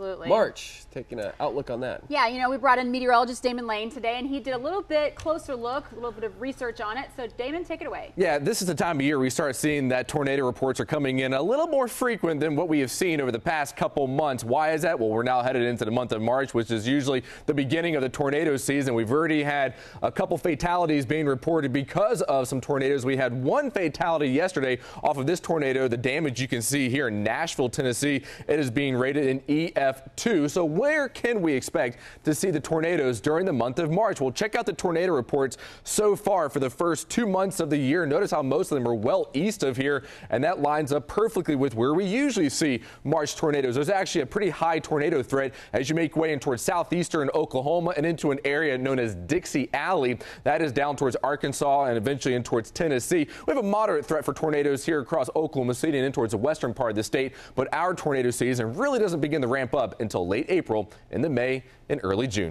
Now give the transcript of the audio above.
Absolutely. March, taking an outlook on that. Yeah, you know, we brought in meteorologist Damon Lane today, and he did a little bit closer look, a little bit of research on it. So, Damon, take it away. Yeah, this is the time of year we start seeing that tornado reports are coming in a little more frequent than what we have seen over the past couple months. Why is that? Well, we're now headed into the month of March, which is usually the beginning of the tornado season. We've already had a couple fatalities being reported because of some tornadoes. We had one fatality yesterday off of this tornado. The damage you can see here in Nashville, Tennessee, it is being rated an EF2. So where can we expect to see the tornadoes during the month of March? Well, check out the tornado reports so far for the first two months of the year. Notice how most of them are well east of here, and that lines up perfectly with where we usually see March tornadoes. There's actually a pretty high tornado threat as you make way in towards southeastern Oklahoma and into an area known as Dixie Alley. That is down towards Arkansas and eventually in towards Tennessee. We have a moderate threat for tornadoes here across Oklahoma City and in towards the western part of the state, but our tornado season really doesn't begin to ramp up until late April into May and early June.